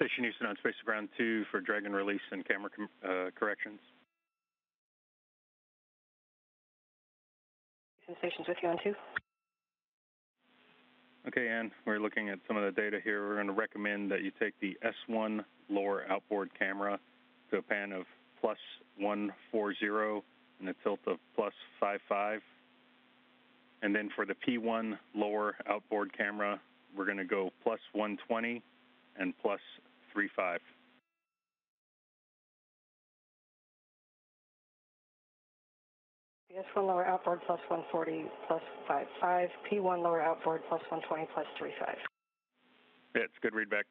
Station Houston on Space to Ground 2 for Dragon release and camera com- uh, corrections. Houston Station's with you on 2. Okay, Ann, we're looking at some of the data here. We're going to recommend that you take the S1 lower outboard camera to a pan of plus 140 and a tilt of plus 55. And then for the P1 lower outboard camera, we're going to go plus 120 and plus 35. PS1 lower outboard plus 140 plus 55. P1 lower outboard plus 120 plus 35. Yeah, it's good readback.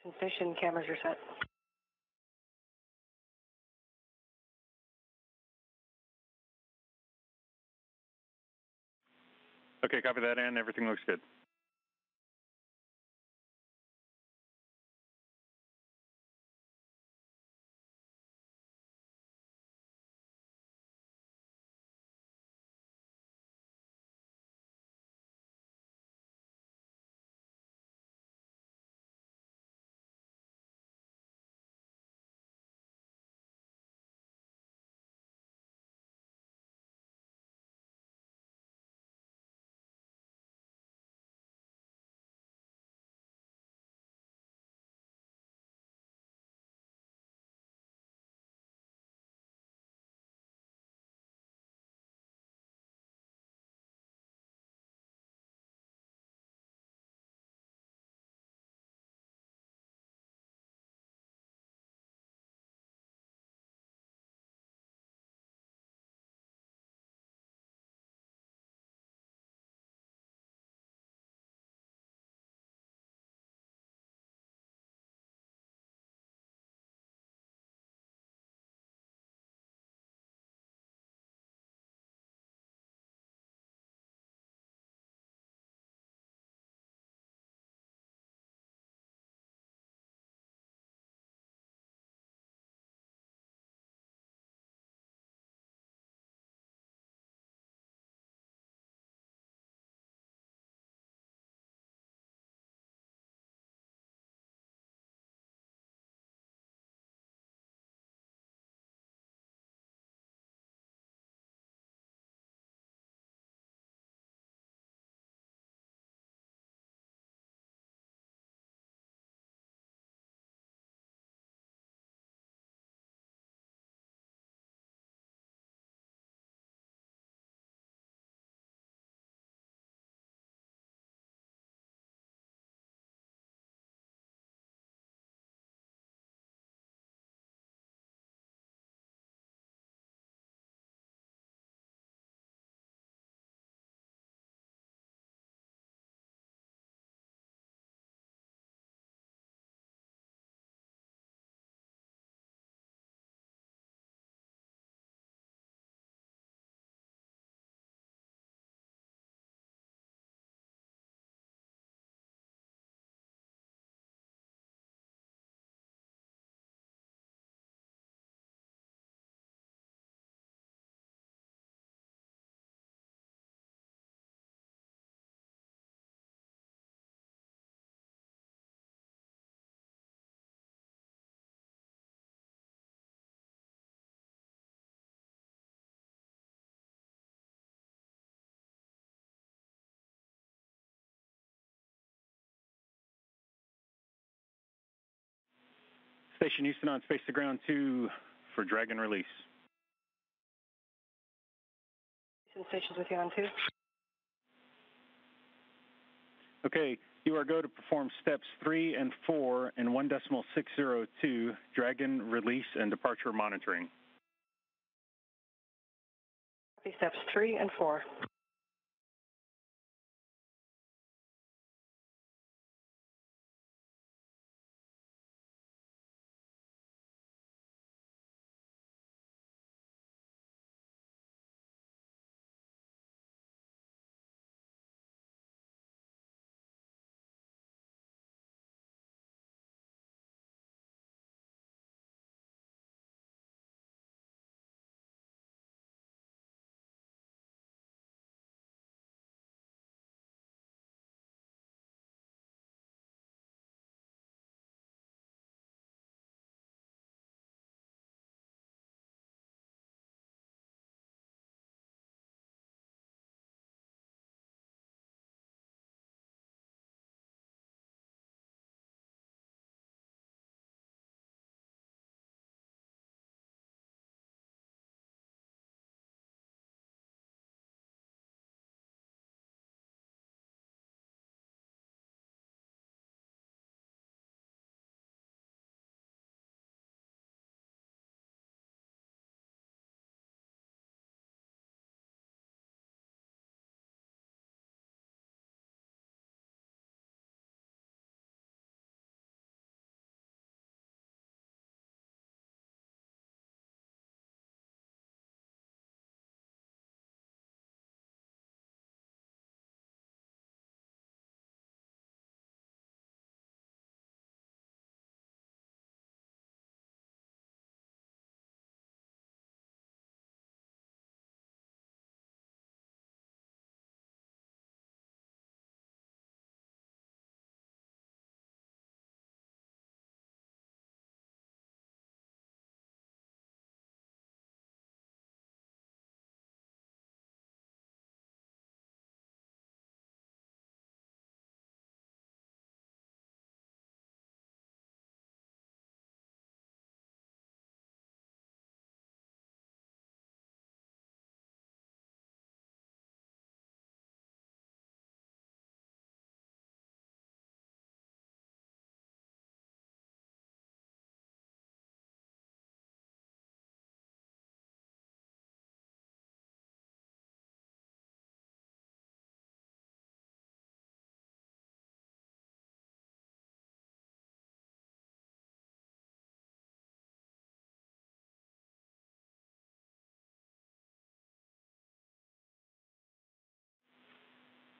Station cameras are set. Okay, copy that, Ann. Everything looks good. Station Houston on space to ground two for Dragon release. Houston stations with you on two. Okay, you are go to perform steps three and four in one decimal six zero two Dragon release and departure monitoring. Copy steps three and four.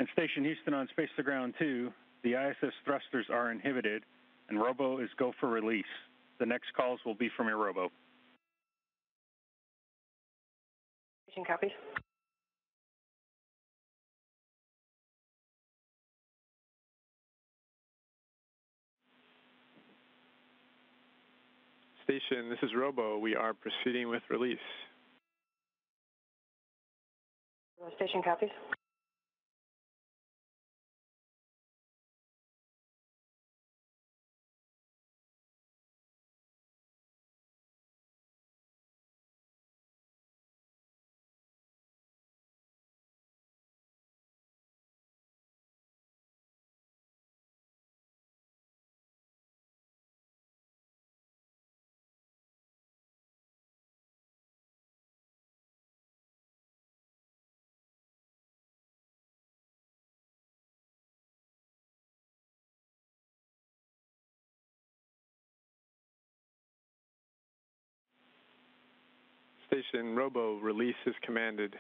And Station Houston on space to ground two, the ISS thrusters are inhibited and robo is go for release. The next calls will be from your robo. Station copies. Station, this is Robo. We are proceeding with release. Station copies. Station, Robo, release is commanded.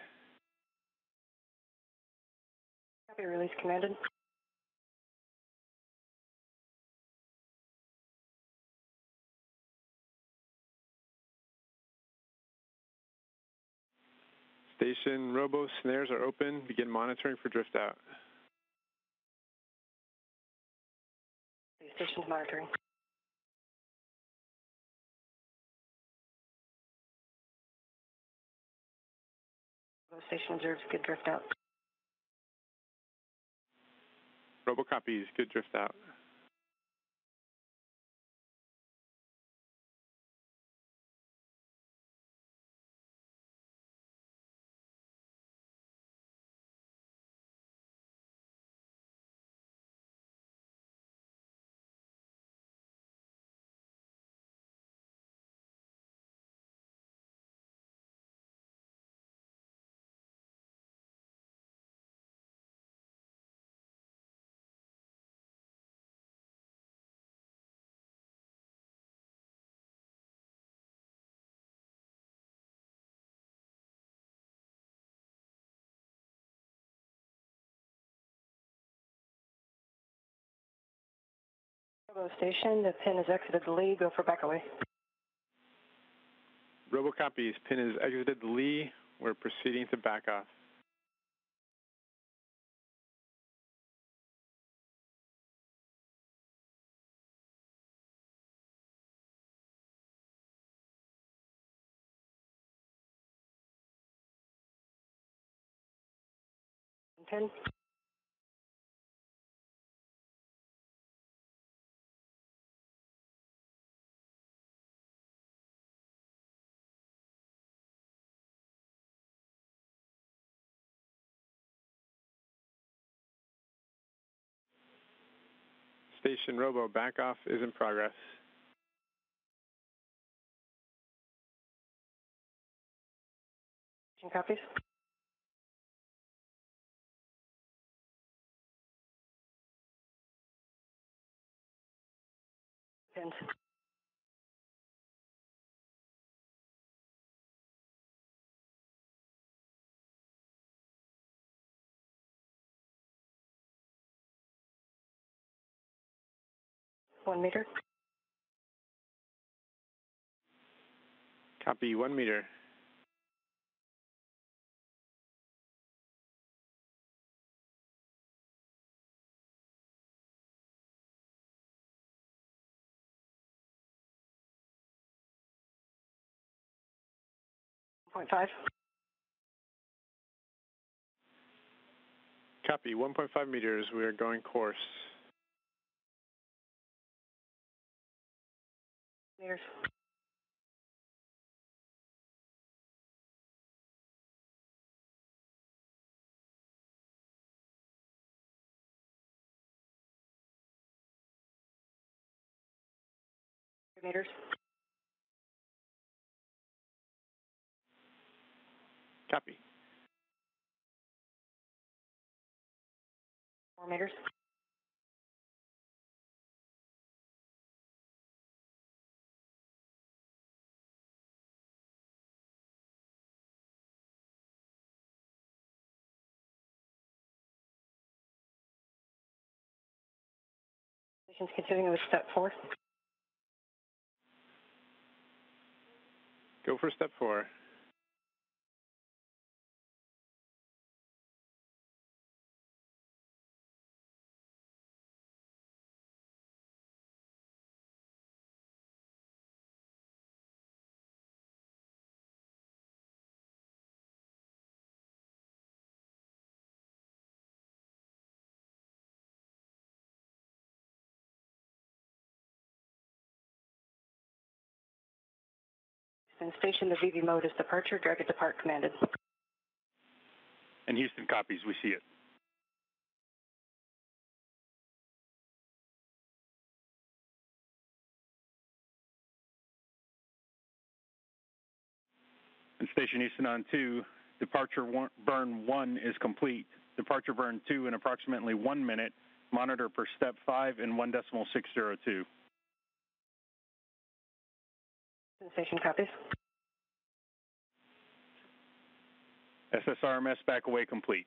Copy release commanded. Station, Robo, snares are open. Begin monitoring for drift out. Station's monitoring. Station observes good drift out. Robo copies, good drift out. Robo Station, the pin has exited the LEE. Go for back away. Robo copies. Pin has exited the LEE. We're proceeding to back off. Pin. Station Robo back off is in progress. Copies. Pins. One meter. Copy. One meter. Point five. Copy. 1.5 meters. We are going course. Meters. Meters. Copy. Four meters. Continuing with step four. Go for step four. Houston, station the VV mode is departure, drag it depart commanded. And Houston copies, we see it. And station Houston on 2, departure one, burn 1 is complete. Departure burn 2 in approximately 1 minute. Monitor per step 5 and six zero two station copies. SSRMS back away complete.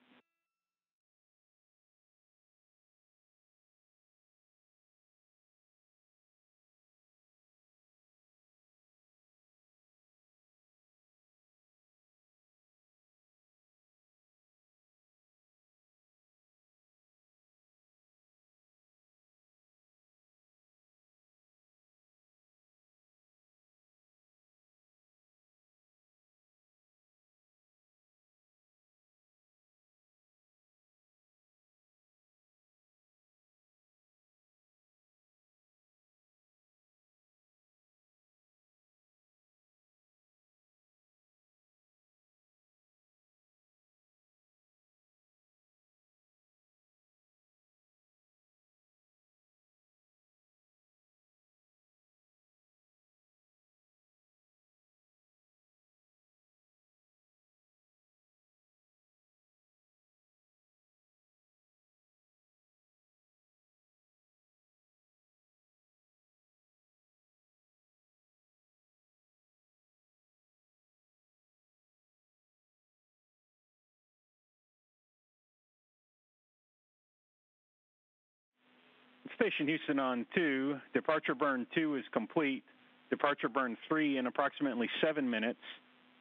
Station Houston on 2, departure burn 2 is complete. Departure burn 3 in approximately 7 minutes.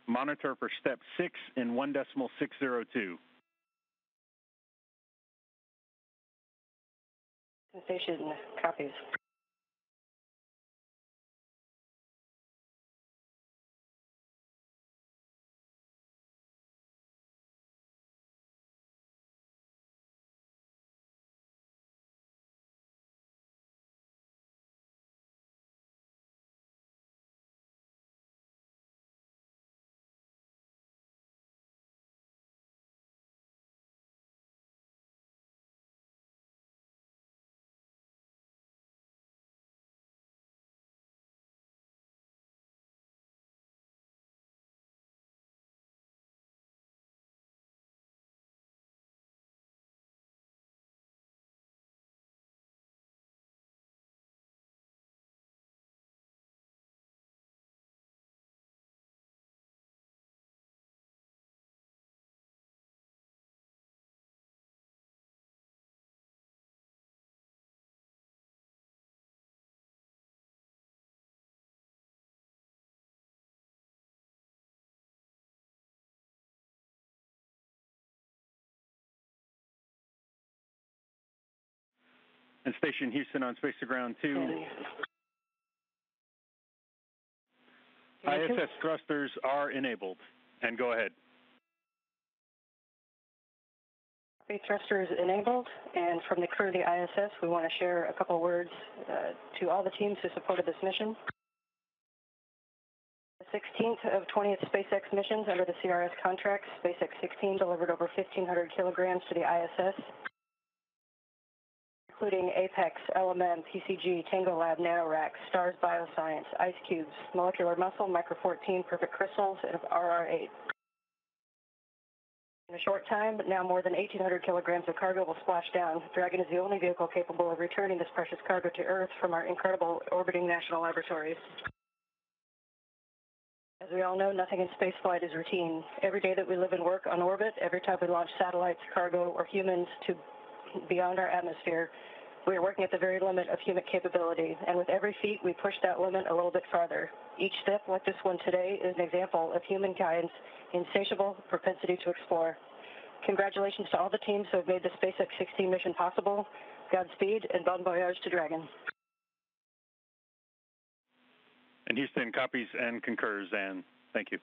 Monitor for step 6 in 1 decimal 602. Station copies. And Station Houston on Space to Ground 2. Unit two. ISS thrusters are enabled. And go ahead. Space thrusters enabled, and from the crew of the ISS, we want to share a couple words uh, to all the teams who supported this mission. The 16th of 20th SpaceX missions under the CRS contract, SpaceX 16 delivered over 1,500 kilograms to the ISS, including Apex, LMM, PCG, Tango Lab, NanoRack, STARS Bioscience, Ice Cubes, Molecular Muscle, Micro 14, Perfect Crystals, and RR8. In a short time, now more than 1,800 kilograms of cargo will splash down. Dragon is the only vehicle capable of returning this precious cargo to Earth from our incredible orbiting national laboratories. As we all know, nothing in spaceflight is routine. Every day that we live and work on orbit, every time we launch satellites, cargo, or humans to beyond our atmosphere, we are working at the very limit of human capability, and with every feat, we push that limit a little bit farther. Each step, like this one today, is an example of humankind's insatiable propensity to explore. Congratulations to all the teams who have made the SpaceX 16 mission possible. Godspeed and bon voyage to Dragon. And Houston copies and concurs. And thank you.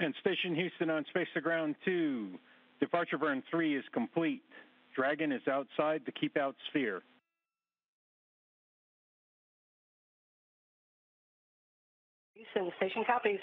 And Station Houston on Space to Ground 2. Departure burn 3 is complete. Dragon is outside the keep out sphere. Houston, station copies.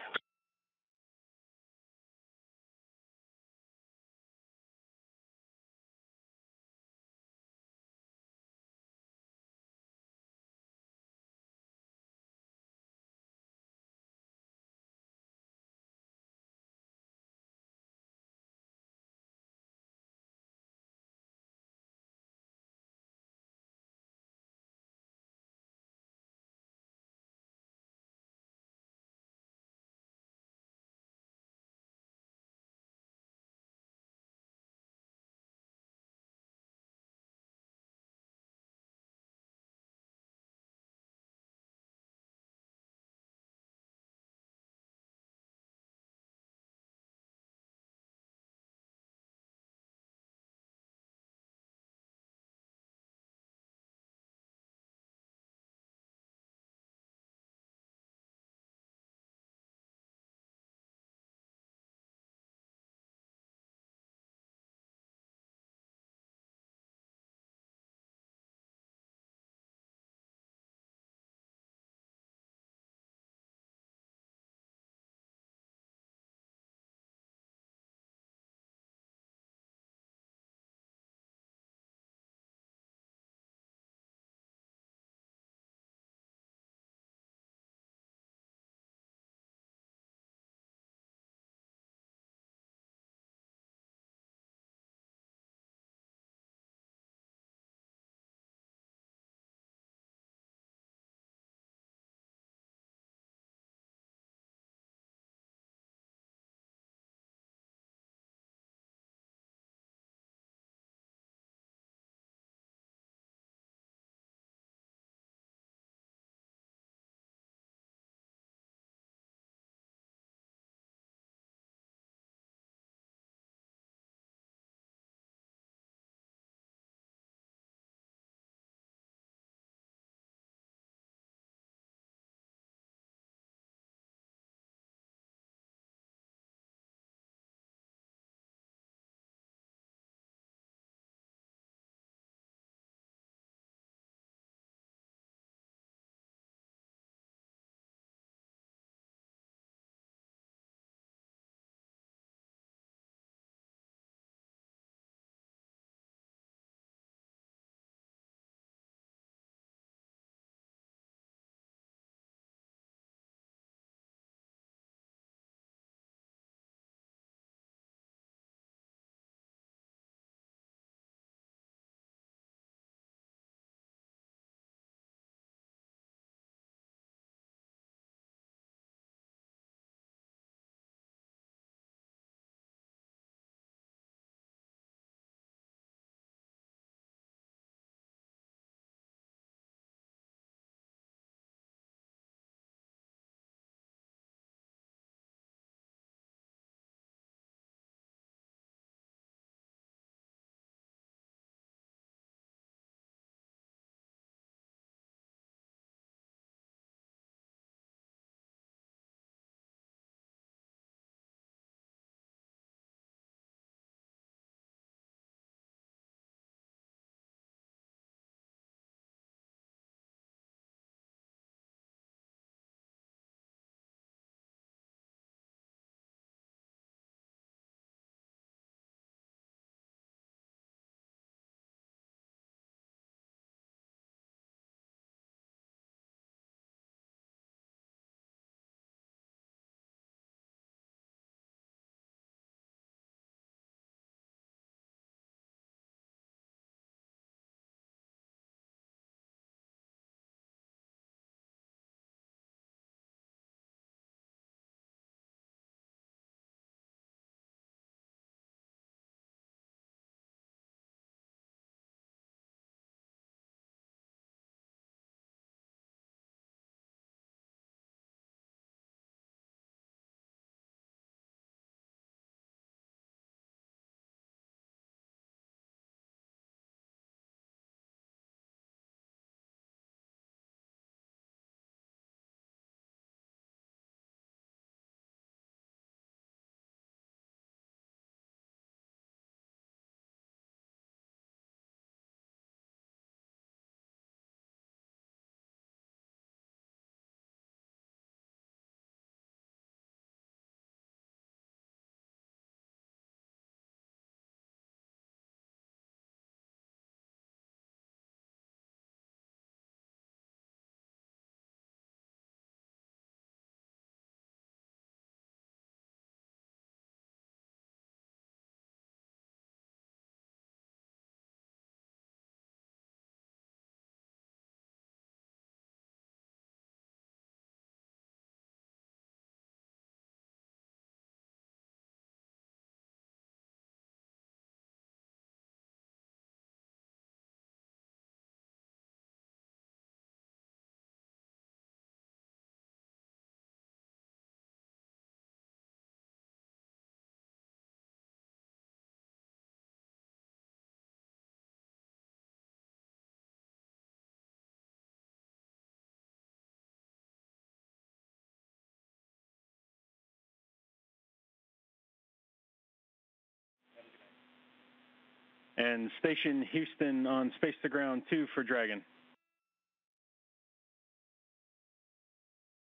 And Station Houston on Space to Ground 2 for Dragon.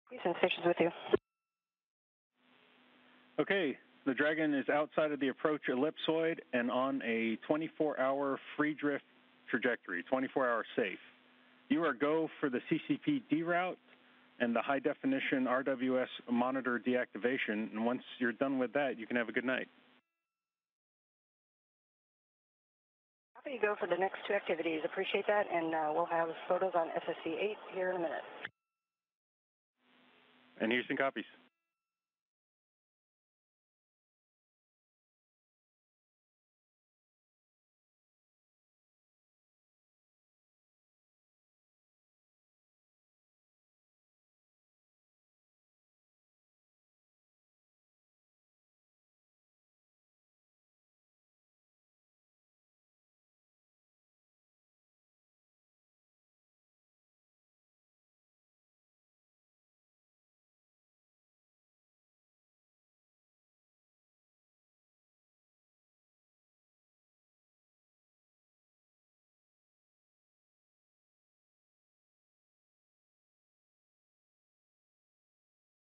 Houston Station's with you. Okay, the Dragon is outside of the approach ellipsoid and on a 24-hour free drift trajectory, 24-hour safe. You are go for the CCP deroute and the high definition RWS monitor deactivation. And once you're done with that, you can have a good night. Happy to go for the next two activities. Appreciate that, and uh, we'll have photos on SSC 8 here in a minute. And Houston copies.